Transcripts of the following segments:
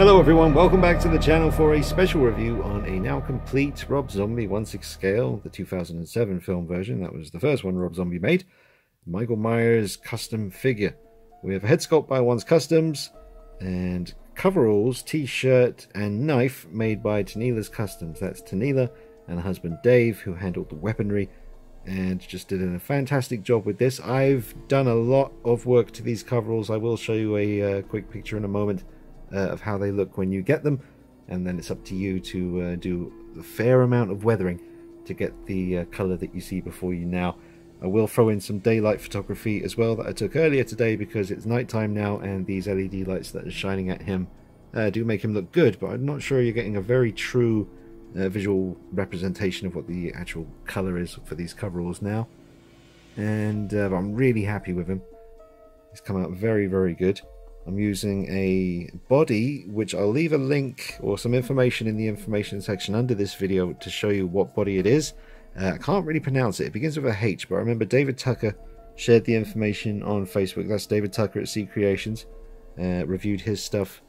Hello everyone, welcome back to the channel for a special review on a now complete Rob Zombie 1-6 scale, the 2007 film version. That was the first one Rob Zombie made. Michael Myers custom figure. We have a head sculpt by One's Customs and coveralls, t-shirt and knife made by Tinela's Customs. That's Tinela and her husband Dave who handled the weaponry and just did a fantastic job with this. I've done a lot of work to these coveralls. I will show you a uh, quick picture in a moment uh, of how they look when you get them and then it's up to you to uh, do a fair amount of weathering to get the uh, color that you see before you now. I will throw in some daylight photography as well that I took earlier today because it's nighttime now and these LED lights that are shining at him uh, do make him look good but I'm not sure you're getting a very true uh, visual representation of what the actual color is for these coveralls now and uh, I'm really happy with him. He's come out very very good. I'm using a body, which I'll leave a link or some information in the information section under this video to show you what body it is. Uh, I can't really pronounce it. It begins with a H, but I remember David Tucker shared the information on Facebook. That's David Tucker at Sea Creations. Uh, reviewed his stuff.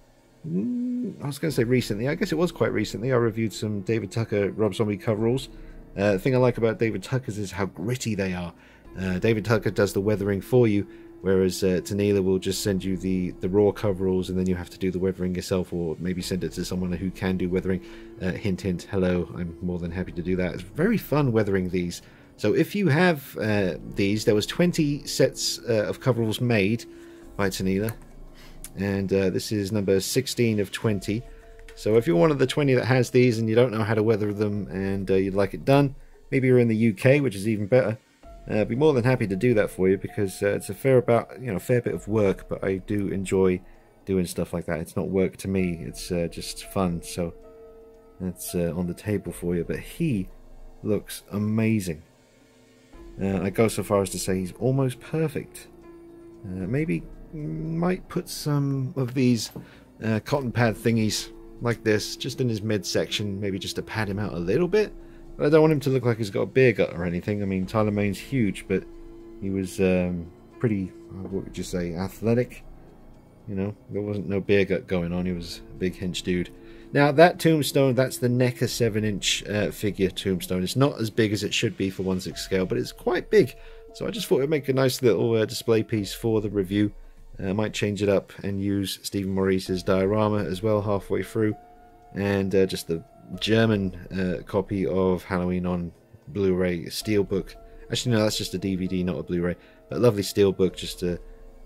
Mm, I was going to say recently. I guess it was quite recently. I reviewed some David Tucker Rob Zombie coveralls. Uh, the thing I like about David Tucker's is how gritty they are. Uh, David Tucker does the weathering for you, whereas uh, Tinela will just send you the, the raw coveralls and then you have to do the weathering yourself or maybe send it to someone who can do weathering. Uh, hint, hint, hello, I'm more than happy to do that. It's very fun weathering these. So if you have uh, these, there was 20 sets uh, of coveralls made by Tinela, and uh, this is number 16 of 20. So if you're one of the 20 that has these and you don't know how to weather them and uh, you'd like it done, maybe you're in the UK, which is even better, I'd be more than happy to do that for you because uh, it's a fair about you know fair bit of work, but I do enjoy doing stuff like that. It's not work to me; it's uh, just fun. So that's uh, on the table for you. But he looks amazing. Uh, I go so far as to say he's almost perfect. Uh, maybe might put some of these cotton pad thingies like this just in his midsection, maybe just to pad him out a little bit I don't want him to look like he's got a beer gut or anything. I mean, Tyler Mane's huge, but he was um, pretty, uh, what would you say, athletic. You know, there wasn't no beer gut going on. He was a big hench dude. Now, that tombstone, that's the NECA 7-inch uh, figure tombstone. It's not as big as it should be for 1-6 scale, but it's quite big. So I just thought it would make a nice little uh, display piece for the review. Uh, I might change it up and use Stephen Maurice's diorama as well halfway through. And uh, just the German uh, copy of Halloween on Blu-ray Steelbook. Actually, no, that's just a DVD, not a Blu-ray. But lovely Steelbook, just a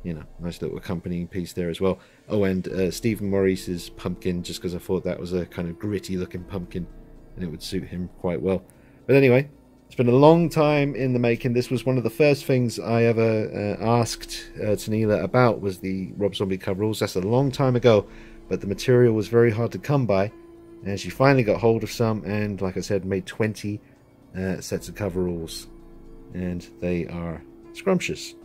you know nice little accompanying piece there as well. Oh, and uh, Stephen Maurice's pumpkin, just because I thought that was a kind of gritty-looking pumpkin, and it would suit him quite well. But anyway, it's been a long time in the making. This was one of the first things I ever uh, asked uh, Tinela about was the Rob Zombie coveralls. That's a long time ago, but the material was very hard to come by and she finally got hold of some and like I said made 20 uh, sets of coveralls. And they are scrumptious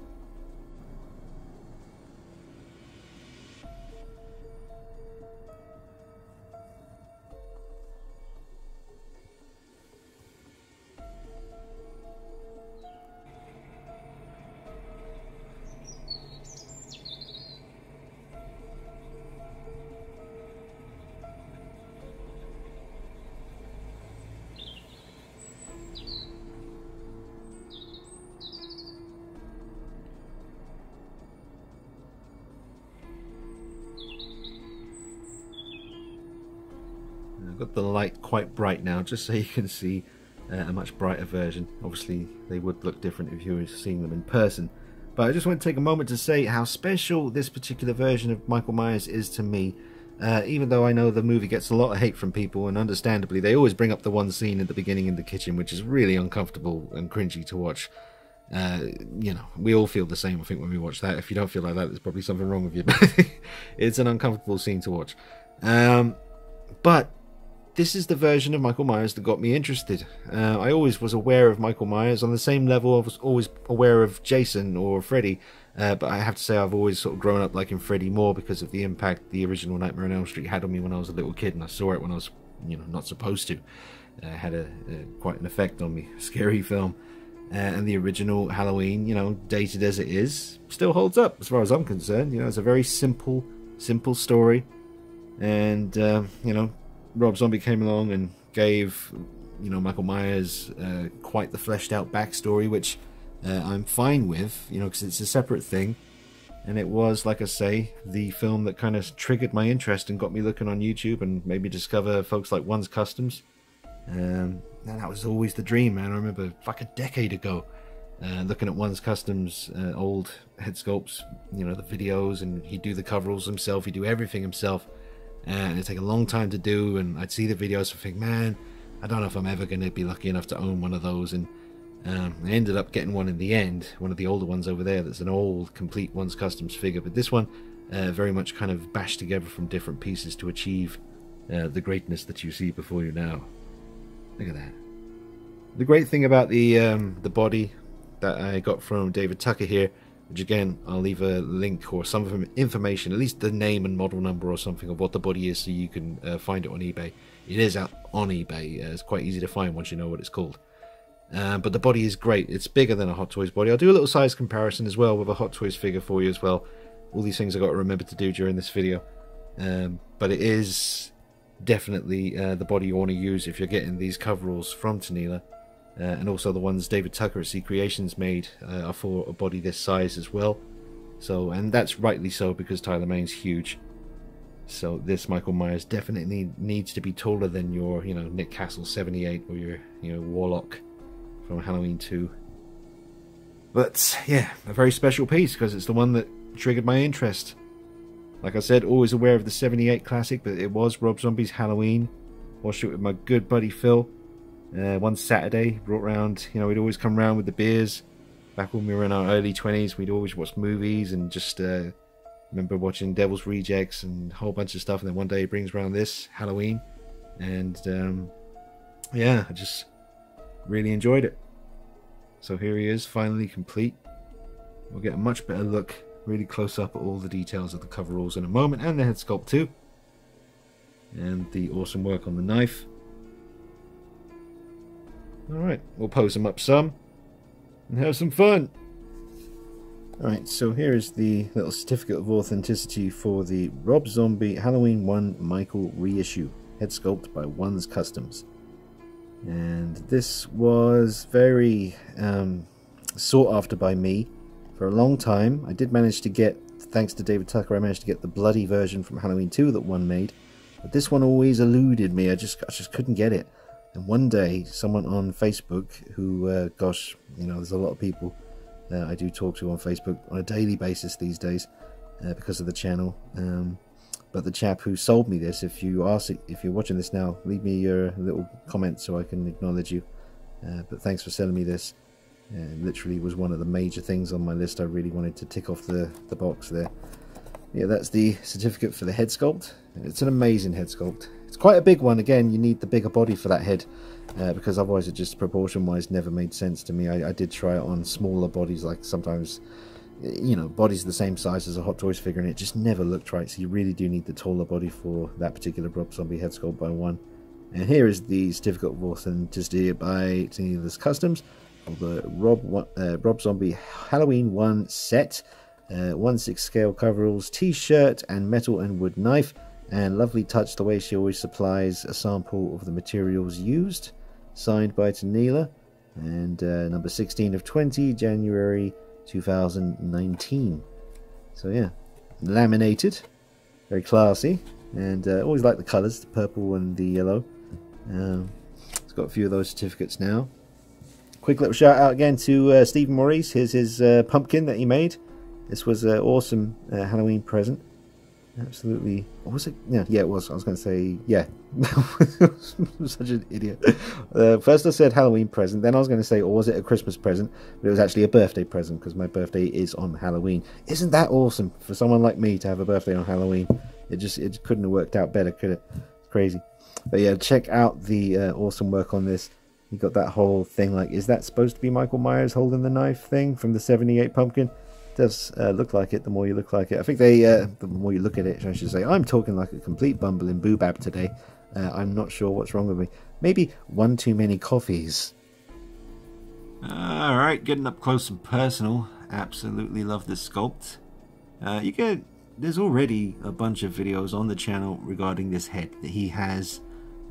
the light quite bright now just so you can see uh, a much brighter version. Obviously they would look different if you were seeing them in person. But I just want to take a moment to say how special this particular version of Michael Myers is to me. Uh, even though I know the movie gets a lot of hate from people, and understandably, they always bring up the one scene at the beginning in the kitchen, which is really uncomfortable and cringy to watch. Uh, you know, we all feel the same, I think, when we watch that. If you don't feel like that, there's probably something wrong with you. it's an uncomfortable scene to watch. Um, but this is the version of Michael Myers that got me interested. Uh, I always was aware of Michael Myers on the same level I was always aware of Jason or Freddy, uh, but I have to say I've always sort of grown up liking Freddy more because of the impact the original Nightmare on Elm Street had on me when I was a little kid, and I saw it when I was, you know, not supposed to. Uh, had a, a, quite an effect on me. Scary film. Uh, and the original Halloween, you know, dated as it is, still holds up as far as I'm concerned. You know, it's a very simple, simple story And, uh, you know, Rob Zombie came along and gave, you know, Michael Myers uh, quite the fleshed out backstory, which uh, I'm fine with, you know, because it's a separate thing. And it was, like I say, the film that kind of triggered my interest and got me looking on YouTube and made me discover folks like One's Customs. Um, and that was always the dream, man. I remember like a decade ago uh, looking at One's Customs uh, old head sculpts, you know, the videos, and he'd do the coveralls himself, he'd do everything himself. And it'd take a long time to do, and I'd see the videos and think, man, I don't know if I'm ever going to be lucky enough to own one of those. And um, I ended up getting one in the end, one of the older ones over there that's an old, complete One's Customs figure. But this one, uh, very much kind of bashed together from different pieces to achieve uh, the greatness that you see before you now. Look at that. The great thing about the um, the body that I got from David Tucker here, which again I'll leave a link or some of information, at least the name and model number or something of what the body is, so you can uh, find it on eBay. It is out on eBay. Uh, it's quite easy to find once you know what it's called. Uh, but the body is great. It's bigger than a Hot Toys body. I'll do a little size comparison as well with a Hot Toys figure for you as well. All these things I've got to remember to do during this video. Um, but it is definitely uh, the body you want to use if you're getting these coveralls from Tinela. Uh, and also the ones David Tucker at Sea Creations made uh, are for a body this size as well. So, and that's rightly so because Tyler Mane's huge. So this Michael Myers definitely needs to be taller than your, you know, Nick Castle 78 or your, you know, Warlock from Halloween 2. But yeah, a very special piece because it's the one that triggered my interest. Like I said, always aware of the 78 classic, but it was Rob Zombie's Halloween. Watched it with my good buddy Phil. Uh, one Saturday, brought round, you know, we'd always come round with the beers. Back when we were in our early 20s, we'd always watch movies and just uh, remember watching Devil's Rejects and a whole bunch of stuff. And then one day he brings around this Halloween. And um, yeah, I just really enjoyed it. So here he is, finally complete. We'll get a much better look, really close up at all the details of the coveralls in a moment, and the head sculpt too. And the awesome work on the knife. Alright, we'll pose them up some and have some fun. Alright, so here is the little certificate of authenticity for the Rob Zombie Halloween 1 Michael reissue, head sculpt by One's Customs and this was very um, sought after by me for a long time. I did manage to get, thanks to David Tucker, I managed to get the bloody version from Halloween 2 that one made, but this one always eluded me. I just, I just couldn't get it. And one day, someone on Facebook, who, uh, gosh, you know, there's a lot of people uh, I do talk to on Facebook on a daily basis these days uh, because of the channel. Um, but the chap who sold me this, if you ask, if you're watching this now, leave me your little comment so I can acknowledge you. Uh, but thanks for selling me this. Uh, literally was one of the major things on my list. I really wanted to tick off the, the box there. Yeah, that's the certificate for the head sculpt. It's an amazing head sculpt. It's quite a big one. Again, you need the bigger body for that head uh, because otherwise it just proportion-wise never made sense to me. I, I did try it on smaller bodies, like sometimes you know, body's the same size as a Hot Toys figure, and it just never looked right. So you really do need the taller body for that particular Rob Zombie head sculpt by one. And here is the certificate of authenticity by Tinela's Customs of the Rob uh, Rob Zombie Halloween One set, uh, one six scale coveralls, T-shirt, and metal and wood knife. And lovely touch the way she always supplies a sample of the materials used, signed by Tinela And uh, number 16 of 20, January 2019. So yeah, laminated, very classy, and uh, always like the colours, the purple and the yellow. Um, it's got a few of those certificates now. Quick little shout out again to uh, Stephen Maurice. Here's his uh, pumpkin that he made. This was an awesome uh, Halloween present. Absolutely. What was it? Yeah, yeah, it was. I was going to say, yeah. Such an idiot. Uh, first I said Halloween present, then I was going to say, or was it a Christmas present? But it was actually a birthday present because my birthday is on Halloween. Isn't that awesome for someone like me to have a birthday on Halloween? It just it couldn't have worked out better, could it? It's crazy. But yeah, check out the uh, awesome work on this. You got that whole thing like, is that supposed to be Michael Myers holding the knife thing from the 78 pumpkin? Does uh, look like it the more you look like it. I think they, uh, the more you look at it, I should say. I'm talking like a complete bumbling boobab today. Uh, I'm not sure what's wrong with me. Maybe one too many coffees. Alright, getting up close and personal. Absolutely love this sculpt. Uh, you get there's already a bunch of videos on the channel regarding this head that he has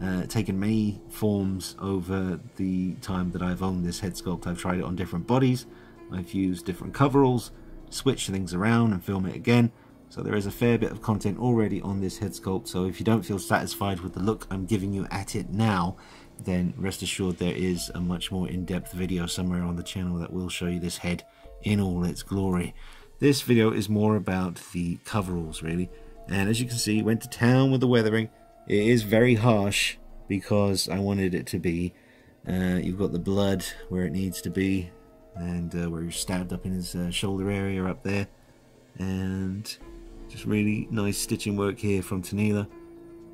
uh, taken many forms over the time that I've owned this head sculpt. I've tried it on different bodies, I've used different coveralls, switch things around and film it again. So there is a fair bit of content already on this head sculpt. So if you don't feel satisfied with the look I'm giving you at it now, then rest assured there is a much more in-depth video somewhere on the channel that will show you this head in all its glory. This video is more about the coveralls really. And as you can see, went to town with the weathering. It is very harsh because I wanted it to be. Uh, you've got the blood where it needs to be and uh, where he's stabbed up in his uh, shoulder area up there. And just really nice stitching work here from Tinela.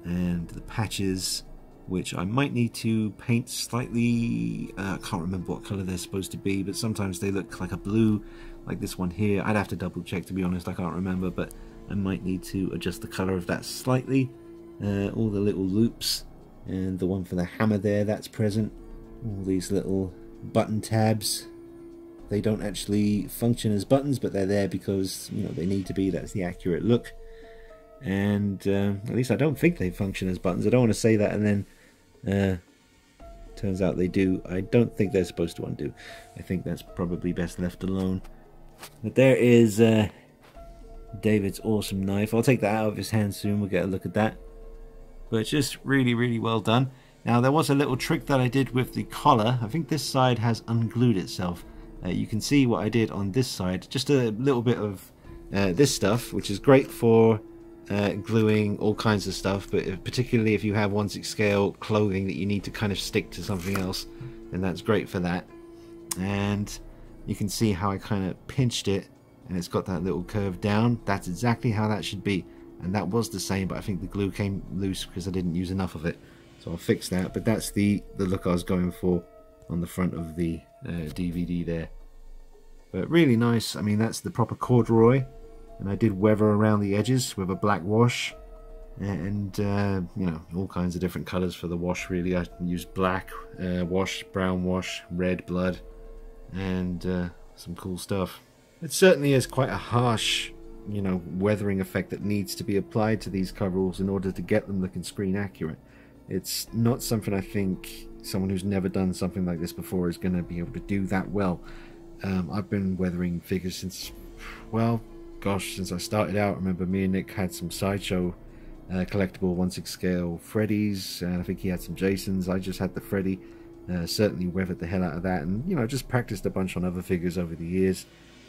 And the patches, which I might need to paint slightly, uh, I can't remember what colour they're supposed to be, but sometimes they look like a blue, like this one here. I'd have to double check to be honest, I can't remember, but I might need to adjust the colour of that slightly. Uh, all the little loops, and the one for the hammer there, that's present. All these little button tabs they don't actually function as buttons, but they're there because you know they need to be. That's the accurate look. And uh, at least I don't think they function as buttons. I don't want to say that and then uh, turns out they do. I don't think they're supposed to undo. I think that's probably best left alone. But there is uh, David's awesome knife. I'll take that out of his hand soon. We'll get a look at that. But it's just really, really well done. Now there was a little trick that I did with the collar. I think this side has unglued itself uh, you can see what I did on this side. Just a little bit of uh, this stuff which is great for uh, gluing all kinds of stuff but if, particularly if you have 1 6 scale clothing that you need to kind of stick to something else then that's great for that. And you can see how I kind of pinched it and it's got that little curve down. That's exactly how that should be. And that was the same but I think the glue came loose because I didn't use enough of it. So I'll fix that but that's the the look I was going for on the front of the uh, DVD there. But really nice. I mean, that's the proper corduroy. And I did weather around the edges with a black wash. And, uh, you know, all kinds of different colours for the wash, really. I used black uh, wash, brown wash, red blood, and uh, some cool stuff. It certainly is quite a harsh, you know, weathering effect that needs to be applied to these coveralls in order to get them looking screen accurate. It's not something I think someone who's never done something like this before is going to be able to do that well. Um, I've been weathering figures since, well, gosh, since I started out. I remember me and Nick had some sideshow uh, collectible 1 6 scale Freddy's, and I think he had some Jasons. I just had the Freddy. Uh, certainly weathered the hell out of that, and you know, just practiced a bunch on other figures over the years.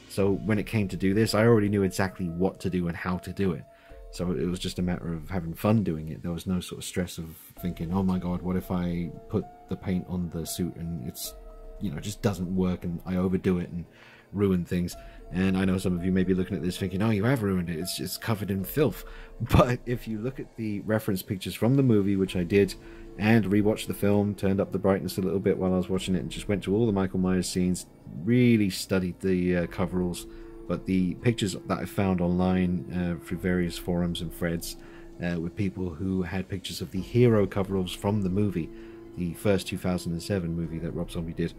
So when it came to do this, I already knew exactly what to do and how to do it. So it was just a matter of having fun doing it. There was no sort of stress of thinking, oh my god, what if I put the paint on the suit and it's, you know, just doesn't work and I overdo it and ruin things. And I know some of you may be looking at this thinking, oh, you have ruined it. It's just covered in filth. But if you look at the reference pictures from the movie, which I did, and rewatched the film, turned up the brightness a little bit while I was watching it, and just went to all the Michael Myers scenes, really studied the uh, coveralls but the pictures that I found online uh, through various forums and threads uh, with people who had pictures of the hero coveralls from the movie, the first 2007 movie that Rob Zombie did.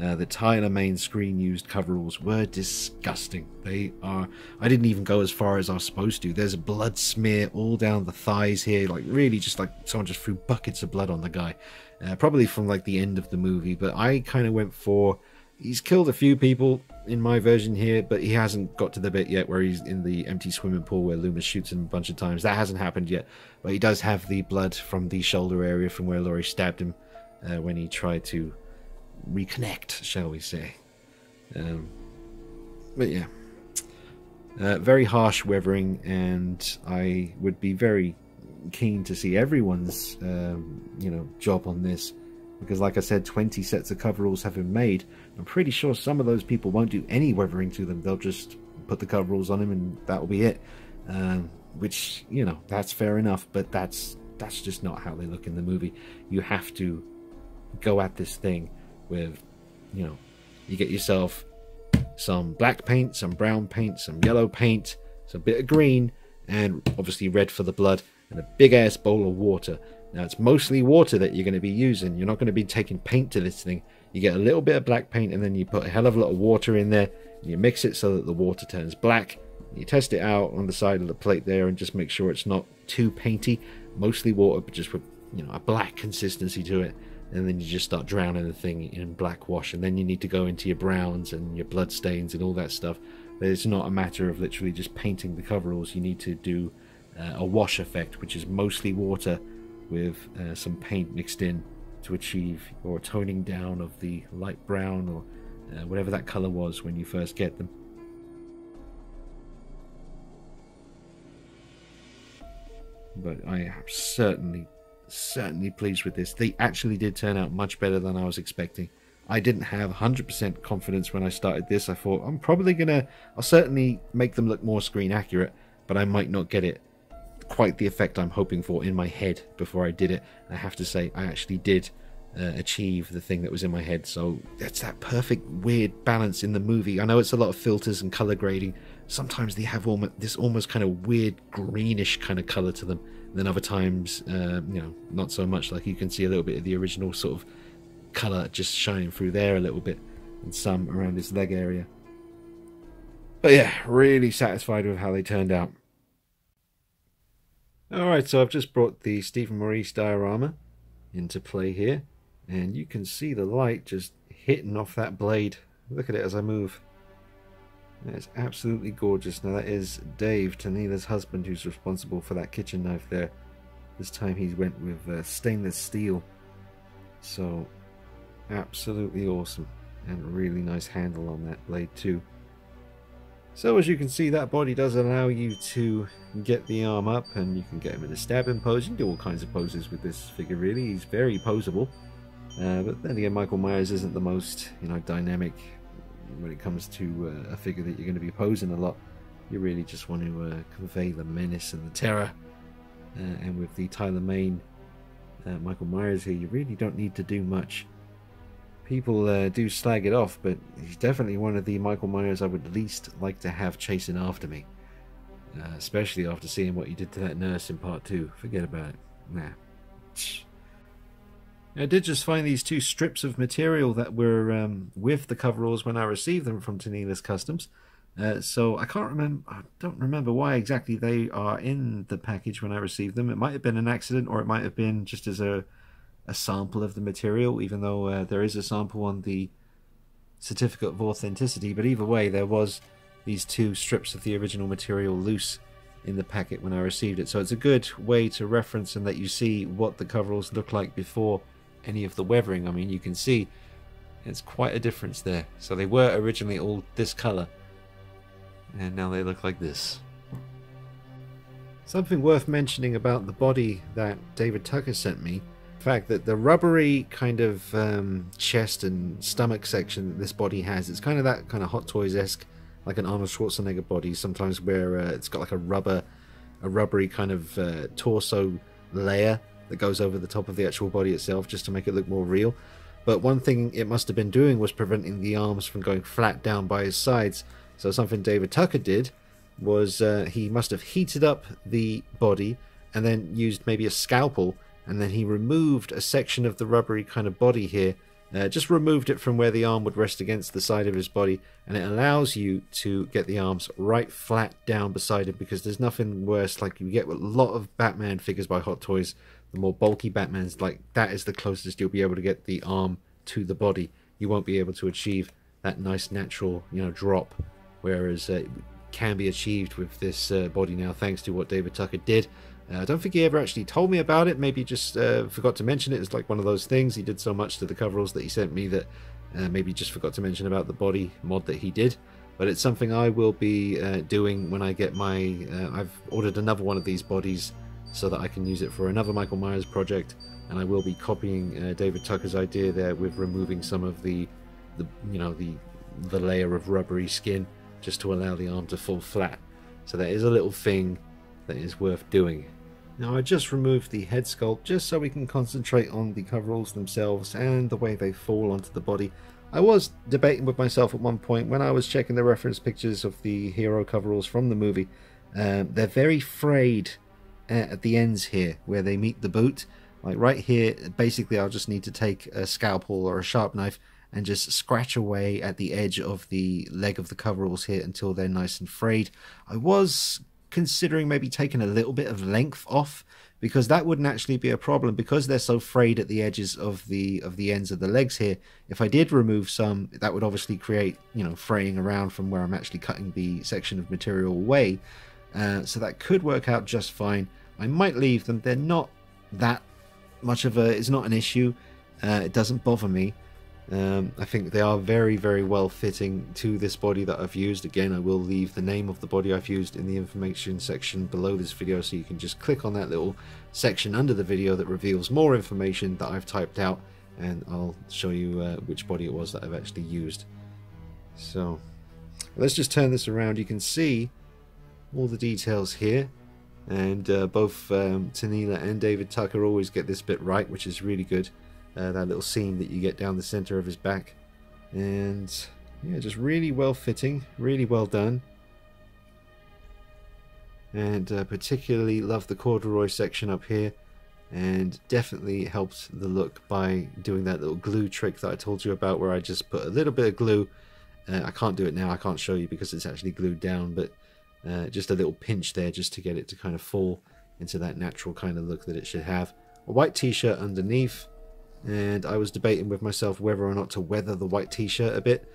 Uh, the Tyler Mane screen used coveralls were disgusting. They are. I didn't even go as far as I was supposed to. There's a blood smear all down the thighs here, like really just like someone just threw buckets of blood on the guy. Uh, probably from like the end of the movie, but I kind of went for He's killed a few people in my version here, but he hasn't got to the bit yet where he's in the empty swimming pool where Loomis shoots him a bunch of times. That hasn't happened yet, but he does have the blood from the shoulder area from where Laurie stabbed him uh, when he tried to reconnect, shall we say. Um, but yeah, uh, very harsh weathering, and I would be very keen to see everyone's um, you know job on this because like I said 20 sets of coveralls have been made. I'm pretty sure some of those people won't do any weathering to them. They'll just put the coveralls on them and that'll be it. Um, which you know that's fair enough but that's that's just not how they look in the movie. You have to go at this thing with you know you get yourself some black paint some brown paint some yellow paint some bit of green and obviously red for the blood and a big ass bowl of water now it's mostly water that you're going to be using. You're not going to be taking paint to this thing. You get a little bit of black paint and then you put a hell of a lot of water in there. you mix it so that the water turns black. You test it out on the side of the plate there and just make sure it's not too painty. Mostly water, but just with you know a black consistency to it. And then you just start drowning the thing in black wash, and then you need to go into your browns and your blood stains and all that stuff. But it's not a matter of literally just painting the coveralls. You need to do uh, a wash effect, which is mostly water with uh, some paint mixed in to achieve your toning down of the light brown or uh, whatever that color was when you first get them. But I am certainly, certainly pleased with this. They actually did turn out much better than I was expecting. I didn't have 100% confidence when I started this. I thought I'm probably gonna, I'll certainly make them look more screen accurate, but I might not get it quite the effect I'm hoping for in my head before I did it. I have to say, I actually did uh, achieve the thing that was in my head. So that's that perfect weird balance in the movie. I know it's a lot of filters and color grading. Sometimes they have almost this almost kind of weird greenish kind of color to them. And then other times, uh, you know, not so much. Like you can see a little bit of the original sort of color just shining through there a little bit, and some around his leg area. But yeah, really satisfied with how they turned out. Alright, so I've just brought the Stephen Maurice diorama into play here, and you can see the light just hitting off that blade. Look at it as I move. It's absolutely gorgeous. Now that is Dave, Tinela's husband, who's responsible for that kitchen knife there. This time he went with uh, stainless steel. So, absolutely awesome. And really nice handle on that blade too. So as you can see, that body does allow you to get the arm up and you can get him in a stabbing pose. You can do all kinds of poses with this figure, really. He's very poseable. Uh, but then again, Michael Myers isn't the most, you know, dynamic when it comes to uh, a figure that you're going to be posing a lot. You really just want to uh, convey the menace and the terror. Uh, and with the Tyler Mane uh, Michael Myers here, you really don't need to do much people uh, do slag it off, but he's definitely one of the Michael Myers I would least like to have chasing after me. Uh, especially after seeing what you did to that nurse in part two. Forget about it. Nah. I did just find these two strips of material that were um, with the coveralls when I received them from Tinela's Customs. Uh, so I can't remember. I don't remember why exactly they are in the package when I received them. It might have been an accident, or it might have been just as a a sample of the material, even though uh, there is a sample on the certificate of authenticity. But either way, there was these two strips of the original material loose in the packet when I received it. So it's a good way to reference and let you see what the coveralls look like before any of the weathering. I mean, you can see it's quite a difference there. So they were originally all this color, and now they look like this. Something worth mentioning about the body that David Tucker sent me fact that the rubbery kind of um, chest and stomach section that this body has, it's kind of that kind of Hot Toys esque, like an Arnold Schwarzenegger body. Sometimes where uh, it's got like a rubber, a rubbery kind of uh, torso layer that goes over the top of the actual body itself, just to make it look more real. But one thing it must have been doing was preventing the arms from going flat down by his sides. So something David Tucker did was uh, he must have heated up the body and then used maybe a scalpel and then he removed a section of the rubbery kind of body here. Uh, just removed it from where the arm would rest against the side of his body. And it allows you to get the arms right flat down beside him because there's nothing worse. Like you get a lot of batman figures by hot toys. The more bulky batmans like that is the closest you'll be able to get the arm to the body. You won't be able to achieve that nice natural you know drop. Whereas uh, it can be achieved with this uh, body now thanks to what david tucker did uh, I don't think he ever actually told me about it. Maybe just uh, forgot to mention it. It's like one of those things. He did so much to the coveralls that he sent me that uh, maybe just forgot to mention about the body mod that he did. But it's something I will be uh, doing when I get my. Uh, I've ordered another one of these bodies so that I can use it for another Michael Myers project, and I will be copying uh, David Tucker's idea there with removing some of the, the you know the the layer of rubbery skin just to allow the arm to fall flat. So that is a little thing that is worth doing. Now I just removed the head sculpt just so we can concentrate on the coveralls themselves and the way they fall onto the body. I was debating with myself at one point when I was checking the reference pictures of the hero coveralls from the movie. Um, they're very frayed uh, at the ends here where they meet the boot. Like right here, basically I'll just need to take a scalpel or a sharp knife and just scratch away at the edge of the leg of the coveralls here until they're nice and frayed. I was considering maybe taking a little bit of length off because that wouldn't actually be a problem because they're so frayed at the edges of the of the ends of the legs here. If i did remove some that would obviously create you know fraying around from where i'm actually cutting the section of material away. Uh, so that could work out just fine. I might leave them. They're not that much of a it's not an issue. Uh, it doesn't bother me um, I think they are very, very well fitting to this body that I've used. Again, I will leave the name of the body I've used in the information section below this video, so you can just click on that little section under the video that reveals more information that I've typed out, and I'll show you uh, which body it was that I've actually used. So, let's just turn this around. You can see all the details here, and uh, both um, Tinela and David Tucker always get this bit right, which is really good uh, that little seam that you get down the center of his back. And yeah, just really well fitting, really well done. And uh, particularly love the corduroy section up here. And definitely helped the look by doing that little glue trick that I told you about where I just put a little bit of glue. Uh, I can't do it now. I can't show you because it's actually glued down but uh, just a little pinch there just to get it to kind of fall into that natural kind of look that it should have. A white t-shirt underneath and I was debating with myself whether or not to weather the white t-shirt a bit.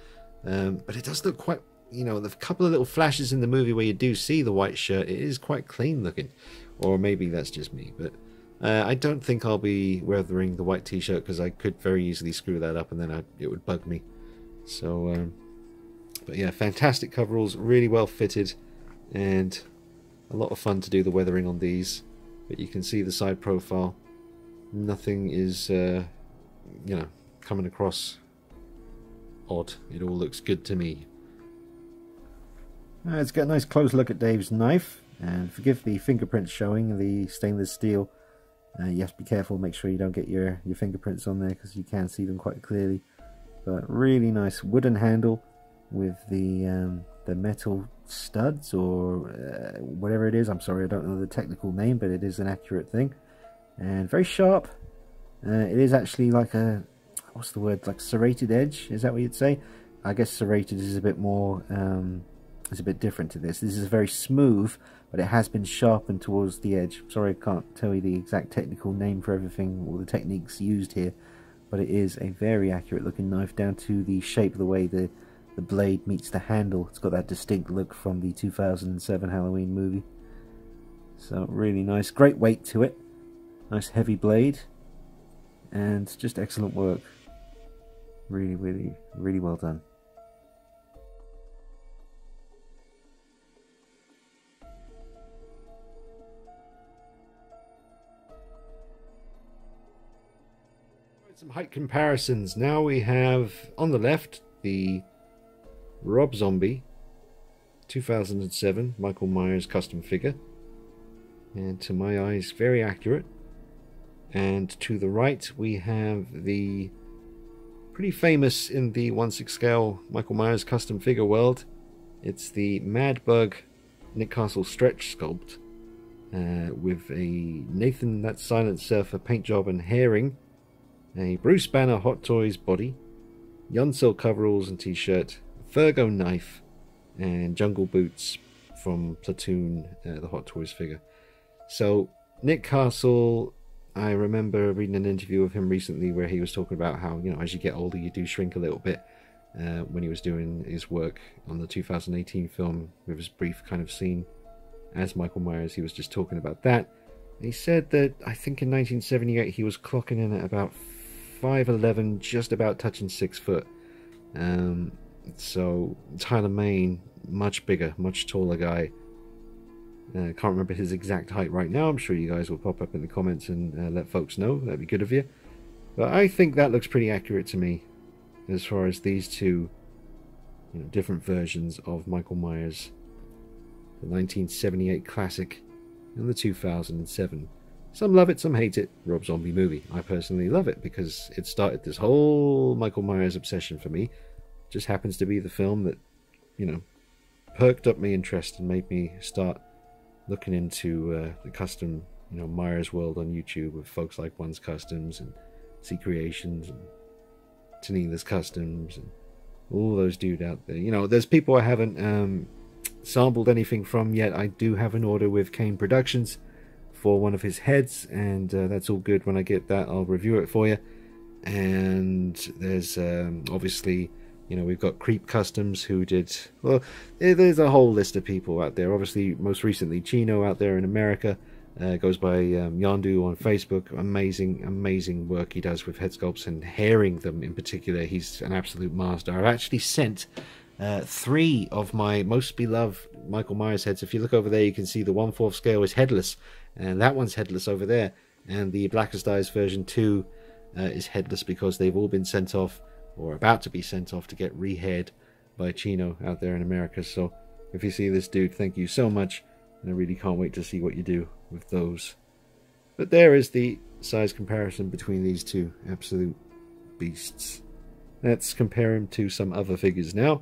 Um, but it does look quite you know the couple of little flashes in the movie where you do see the white shirt it is quite clean looking. Or maybe that's just me but uh, I don't think I'll be weathering the white t-shirt because I could very easily screw that up and then I, it would bug me. So um, but yeah fantastic coveralls really well fitted and a lot of fun to do the weathering on these. But you can see the side profile nothing is uh, you know, coming across odd. It all looks good to me. Uh, let's get a nice close look at Dave's knife. And forgive the fingerprints showing, the stainless steel. Uh, you have to be careful, make sure you don't get your, your fingerprints on there because you can see them quite clearly. But really nice wooden handle with the um, the metal studs or uh, whatever it is. I'm sorry, I don't know the technical name, but it is an accurate thing. And very sharp, uh, it is actually like a, what's the word, like serrated edge, is that what you'd say? I guess serrated is a bit more, um, it's a bit different to this. This is very smooth, but it has been sharpened towards the edge. Sorry, I can't tell you the exact technical name for everything, or the techniques used here, but it is a very accurate looking knife down to the shape, the way the, the blade meets the handle. It's got that distinct look from the 2007 Halloween movie. So really nice, great weight to it. Nice heavy blade and just excellent work. Really, really, really well done. Some height comparisons. Now we have on the left the Rob Zombie 2007 Michael Myers custom figure. And to my eyes, very accurate. And to the right, we have the pretty famous in the 1 6 scale Michael Myers custom figure world. It's the Mad Bug Nick Castle stretch sculpt uh, with a Nathan That Silent Surfer paint job and herring, a Bruce Banner Hot Toys body, Yoncil coveralls and t shirt, Virgo knife, and jungle boots from Platoon, uh, the Hot Toys figure. So, Nick Castle I remember reading an interview of him recently where he was talking about how, you know, as you get older, you do shrink a little bit. Uh, when he was doing his work on the 2018 film with his brief kind of scene as Michael Myers, he was just talking about that. He said that I think in 1978 he was clocking in at about 5'11, just about touching 6 foot. Um, so Tyler Mane, much bigger, much taller guy. I uh, can't remember his exact height right now. I'm sure you guys will pop up in the comments and uh, let folks know. That'd be good of you. But I think that looks pretty accurate to me as far as these two you know, different versions of Michael Myers. The 1978 classic and the 2007. Some love it, some hate it. Rob Zombie movie. I personally love it because it started this whole Michael Myers obsession for me. Just happens to be the film that, you know, perked up my interest and made me start looking into uh, the custom, you know, Myers world on YouTube with folks like One's Customs and C Creations and Tinela's Customs, and all those dudes out there. You know, there's people I haven't um, sampled anything from yet. I do have an order with Kane Productions for one of his heads, and uh, that's all good. When I get that, I'll review it for you. And there's um, obviously, you know, we've got Creep Customs who did, well, there's a whole list of people out there. Obviously, most recently, Chino out there in America. Uh, goes by um, Yandu on Facebook. Amazing, amazing work he does with head sculpts and hairing them in particular. He's an absolute master. I've actually sent uh, three of my most beloved Michael Myers heads. If you look over there, you can see the one fourth scale is headless, and that one's headless over there. And the Blackest Eyes version two uh, is headless because they've all been sent off or about to be sent off to get rehaired by Chino out there in America. So if you see this dude, thank you so much. And I really can't wait to see what you do with those. But there is the size comparison between these two absolute beasts. Let's compare him to some other figures now.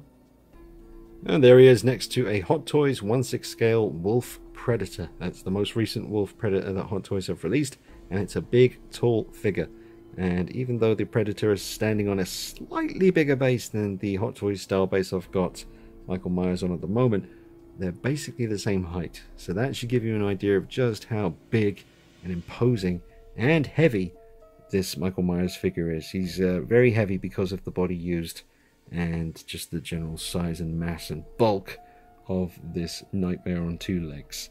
And there he is next to a Hot Toys 1-6 scale Wolf Predator. That's the most recent Wolf Predator that Hot Toys have released. And it's a big, tall figure. And even though the Predator is standing on a slightly bigger base than the Hot Toys style base I've got Michael Myers on at the moment, they're basically the same height. So that should give you an idea of just how big and imposing and heavy this Michael Myers figure is. He's uh, very heavy because of the body used and just the general size and mass and bulk of this nightmare on two legs.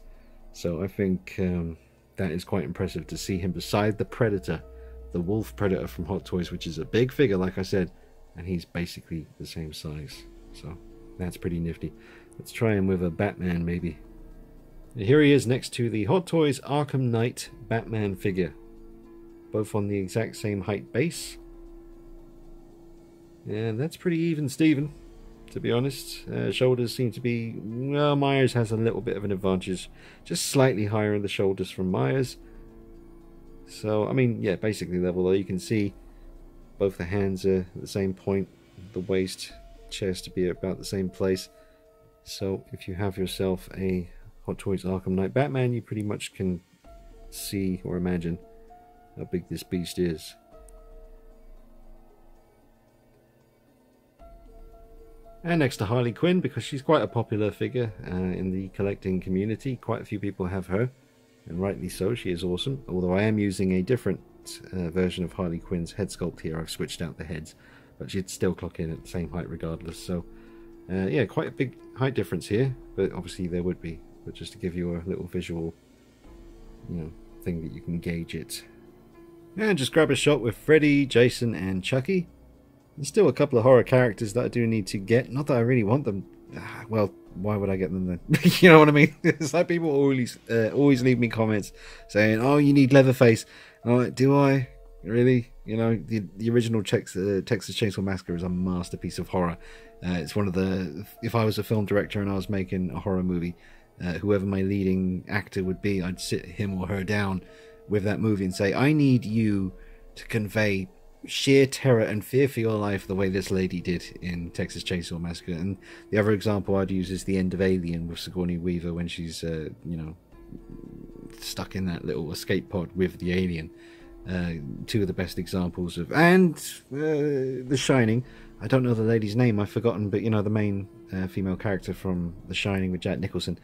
So I think um, that is quite impressive to see him beside the Predator, the Wolf Predator from Hot Toys, which is a big figure, like I said, and he's basically the same size. So that's pretty nifty. Let's try him with a Batman, maybe. And here he is next to the Hot Toys Arkham Knight Batman figure. Both on the exact same height base. And that's pretty even, Steven, to be honest. Uh, shoulders seem to be... Well, Myers has a little bit of an advantage. Just slightly higher in the shoulders from Myers. So, I mean, yeah, basically level though. You can see both the hands are at the same point. The waist, chest to be about the same place. So if you have yourself a Hot Toys Arkham Knight Batman, you pretty much can see or imagine how big this beast is. And next to Harley Quinn, because she's quite a popular figure uh, in the collecting community. Quite a few people have her, and rightly so, she is awesome. Although I am using a different uh, version of Harley Quinn's head sculpt here. I've switched out the heads, but she'd still clock in at the same height regardless. So uh, yeah, quite a big height difference here, but obviously there would be. But just to give you a little visual, you know, thing that you can gauge it. And just grab a shot with Freddy, Jason, and Chucky. There's still a couple of horror characters that I do need to get. Not that I really want them. Ah, well, why would I get them then? you know what I mean? it's like people always uh, always leave me comments saying, "Oh, you need Leatherface." I'm like, "Do I really?" You know, the the original Texas, uh, Texas Chainsaw Massacre is a masterpiece of horror. Uh, it's one of the. If I was a film director and I was making a horror movie, uh, whoever my leading actor would be, I'd sit him or her down with that movie and say, "I need you to convey sheer terror and fear for your life the way this lady did in Texas Chainsaw Massacre." And the other example I'd use is the end of Alien with Sigourney Weaver when she's, uh, you know, stuck in that little escape pod with the alien. Uh, two of the best examples of, and uh, The Shining I don't know the lady's name, I've forgotten, but you know, the main uh, female character from The Shining with Jack Nicholson.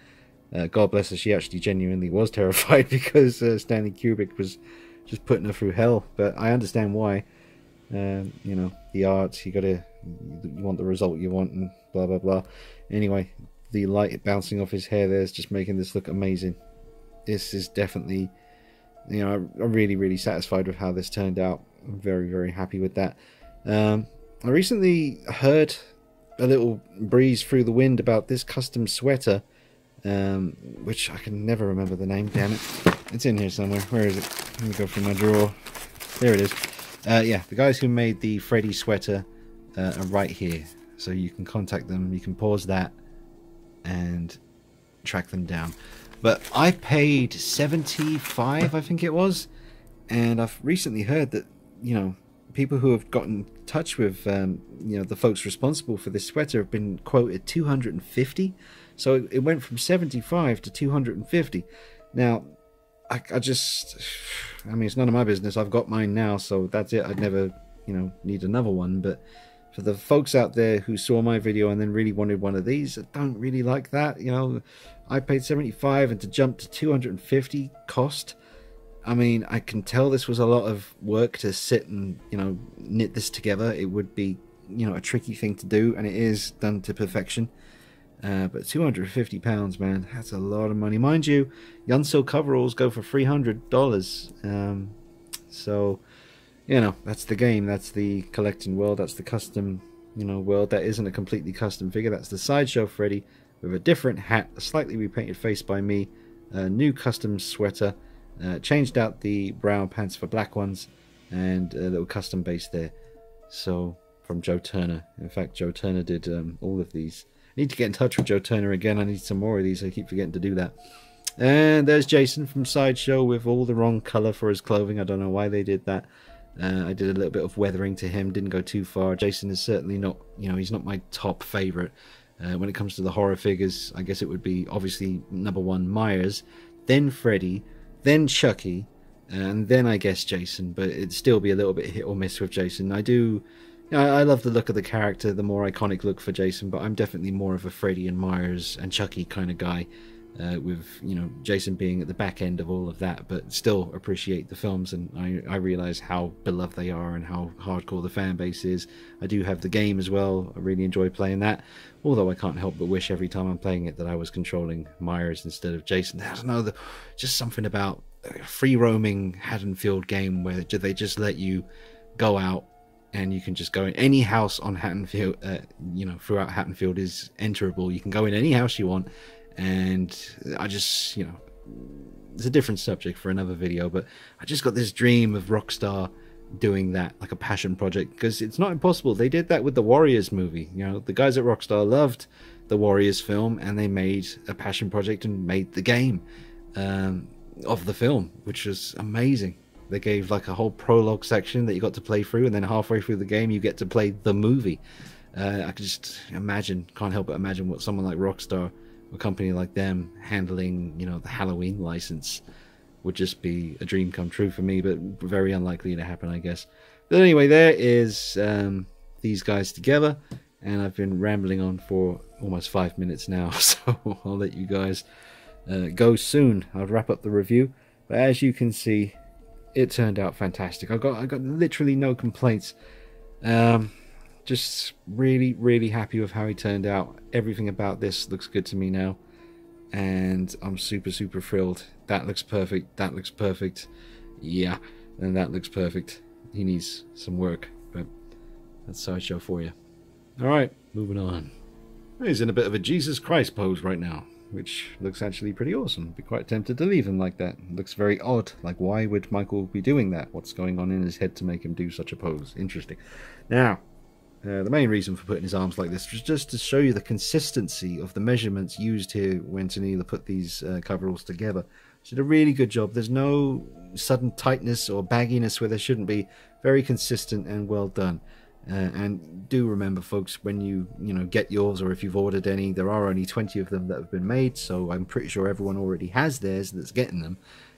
Uh, God bless her, she actually genuinely was terrified because uh, Stanley Kubrick was just putting her through hell. But I understand why. Um, you know, the art, you gotta, you want the result you want, and blah blah blah. Anyway, the light bouncing off his hair there is just making this look amazing. This is definitely, you know, I'm really, really satisfied with how this turned out. I'm very, very happy with that. Um, I recently heard a little breeze through the wind about this custom sweater, um, which I can never remember the name. Damn it! It's in here somewhere. Where is it? Let me go through my drawer. There it is. Uh, yeah, the guys who made the Freddy sweater uh, are right here, so you can contact them. You can pause that and track them down. But I paid seventy-five, I think it was, and I've recently heard that you know people who have gotten in touch with um, you know the folks responsible for this sweater have been quoted 250 so it went from 75 to 250 now I, I, just i mean it's none of my business i've got mine now so that's it i'd never you know need another one. But for the folks out there who saw my video and then really wanted one of these, I don't really like that. You know, I paid 75 and to jump to 250 cost. I mean, I can tell this was a lot of work to sit and, you know, knit this together. It would be, you know, a tricky thing to do, and it is done to perfection. Uh, but 250 pounds, man, that's a lot of money. Mind you, Yunsil coveralls go for $300. Um, so, you know, that's the game. That's the collecting world. That's the custom, you know, world. That isn't a completely custom figure. That's the Sideshow Freddy with a different hat, a slightly repainted face by me, a new custom sweater, uh, changed out the brown pants for black ones, and a little custom base there. So, from Joe Turner. In fact, Joe Turner did um, all of these. Need to get in touch with Joe Turner again. I need some more of these. I keep forgetting to do that. And there's Jason from Sideshow with all the wrong color for his clothing. I don't know why they did that. Uh, I did a little bit of weathering to him, didn't go too far. Jason is certainly not, you know, he's not my top favorite. Uh, when it comes to the horror figures, I guess it would be obviously number one Myers, then Freddy, then Chucky, and then I guess Jason. But it'd still be a little bit hit or miss with Jason. I do, know, I love the look of the character, the more iconic look for Jason. But I'm definitely more of a Freddy and Myers and Chucky kind of guy uh, with you know Jason being at the back end of all of that, but still appreciate the films, and I, I realize how beloved they are and how hardcore the fan base is. I do have the game as well. I really enjoy playing that, although I can't help but wish every time I'm playing it that I was controlling Myers instead of Jason. I don't know, the, just something about free roaming Haddonfield game where they just let you go out and you can just go in any house on Haddonfield, uh, you know, throughout Haddonfield is enterable. You can go in any house you want and I just, you know, it's a different subject for another video, but I just got this dream of Rockstar doing that like a passion project because it's not impossible. They did that with the Warriors movie. You know, the guys at Rockstar loved the Warriors film and they made a passion project and made the game um, of the film, which was amazing. They gave like a whole prologue section that you got to play through, and then halfway through the game, you get to play the movie. Uh, I can just imagine, can't help but imagine what someone like Rockstar a company like them handling, you know, the Halloween license would just be a dream come true for me, but very unlikely to happen, I guess. But anyway, there is um, these guys together, and I've been rambling on for almost five minutes now, so I'll let you guys uh, go soon. I'll wrap up the review, but as you can see, it turned out fantastic. I got I got literally no complaints. Um, just really, really happy with how he turned out. Everything about this looks good to me now. And I'm super, super thrilled. That looks perfect. That looks perfect. Yeah, and that looks perfect. He needs some work, but that's Sideshow for you. Alright, moving on. He's in a bit of a Jesus Christ pose right now, which looks actually pretty awesome. Be quite tempted to leave him like that. Looks very odd. Like, why would Michael be doing that? What's going on in his head to make him do such a pose? Interesting. Now, uh, the main reason for putting his arms like this was just to show you the consistency of the measurements used here when Tinela put these uh, coveralls together. She did a really good job. There's no sudden tightness or bagginess where there shouldn't be. Very consistent and well done. Uh, and do remember, folks, when you you know get yours or if you've ordered any, there are only 20 of them that have been made. So I'm pretty sure everyone already has theirs that's getting them.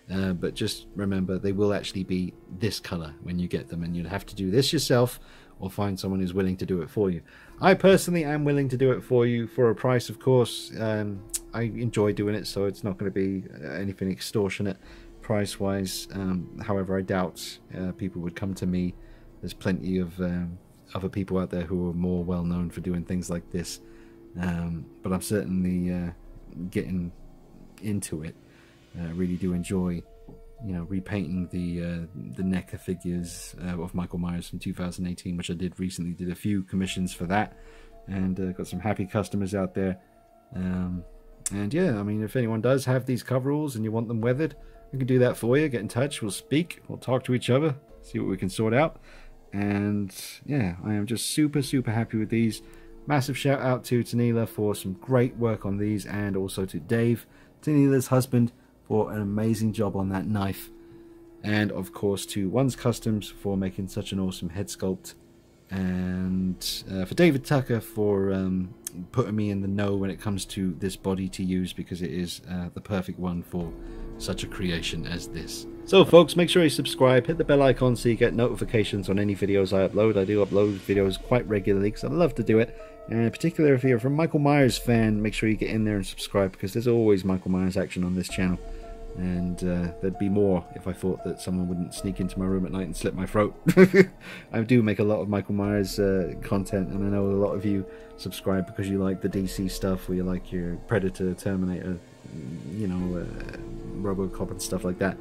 Uh, but just remember, they will actually be this color when you get them, and you'll have to do this yourself or find someone who's willing to do it for you. I personally am willing to do it for you for a price, of course. Um, I enjoy doing it, so it's not going to be uh, anything extortionate price wise. Um, however, I doubt uh, people would come to me. There's plenty of um, other people out there who are more well known for doing things like this. Um, but I'm certainly uh, getting into it. I uh, really do enjoy you know, repainting the uh, the NECA figures uh, of Michael Myers from 2018, which I did recently. Did a few commissions for that, and uh, got some happy customers out there. Um, and yeah, I mean, if anyone does have these coveralls and you want them weathered, we can do that for you. Get in touch. We'll speak. We'll talk to each other. See what we can sort out. And yeah, I am just super super happy with these. Massive shout out to Tinela for some great work on these, and also to Dave, Tinela's husband for an amazing job on that knife. And of course to One's Customs for making such an awesome head sculpt. And uh, for David Tucker for um, putting me in the know when it comes to this body to use because it is uh, the perfect one for such a creation as this. So folks, make sure you subscribe, hit the bell icon so you get notifications on any videos I upload. I do upload videos quite regularly because I love to do it. And particularly if you're a Michael Myers fan, make sure you get in there and subscribe because there's always Michael Myers action on this channel. And uh, there'd be more if I thought that someone wouldn't sneak into my room at night and slit my throat. I do make a lot of Michael Myers uh, content, and I know a lot of you subscribe because you like the DC stuff, or you like your Predator, Terminator, you know, uh, RoboCop and stuff like that.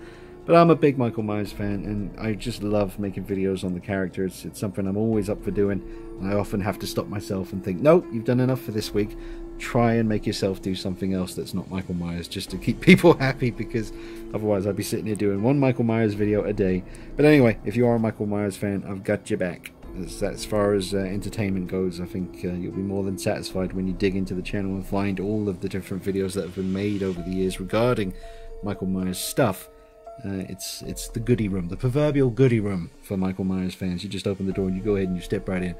But I'm a big Michael Myers fan, and I just love making videos on the characters. It's something I'm always up for doing. And I often have to stop myself and think, nope, you've done enough for this week. Try and make yourself do something else that's not Michael Myers, just to keep people happy, because otherwise I'd be sitting here doing one Michael Myers video a day. But anyway, if you are a Michael Myers fan, I've got your back. As, as far as uh, entertainment goes, I think uh, you'll be more than satisfied when you dig into the channel and find all of the different videos that have been made over the years regarding Michael Myers stuff. Uh, it's it's the goody room, the proverbial goody room for Michael Myers fans. You just open the door and you go ahead and you step right in.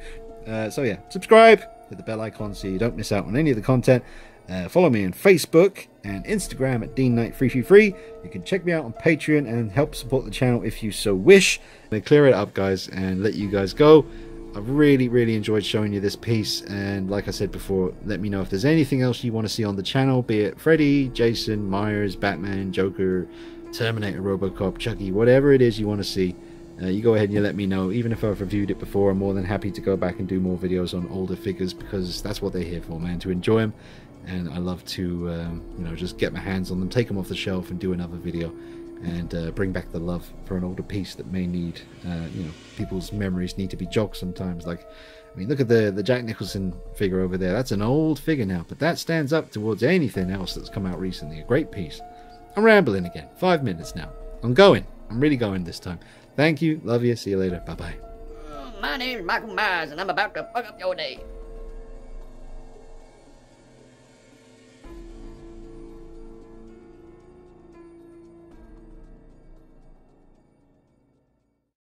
Uh, so yeah, subscribe, hit the bell icon so you don't miss out on any of the content. Uh, follow me on Facebook and Instagram at Dean Knight Free Free Free. You can check me out on Patreon and help support the channel if you so wish. I'm clear it up, guys, and let you guys go. I've really, really enjoyed showing you this piece, and like I said before, let me know if there's anything else you want to see on the channel, be it Freddy, Jason, Myers, Batman, Joker, Terminator, Robocop, Chucky, whatever it is you want to see. Uh, you go ahead and you let me know. Even if I've reviewed it before, I'm more than happy to go back and do more videos on older figures because that's what they're here for, man, to enjoy them. And I love to, um, you know, just get my hands on them, take them off the shelf, and do another video, and uh, bring back the love for an older piece that may need, uh, you know, people's memories need to be jogged sometimes. Like, I mean, look at the the Jack Nicholson figure over there. That's an old figure now, but that stands up towards anything else that's come out recently. A great piece. I'm rambling again. Five minutes now. I'm going. I'm really going this time. Thank you. Love you. See you later. Bye bye. My name is Michael Myers, and I'm about to fuck up your day.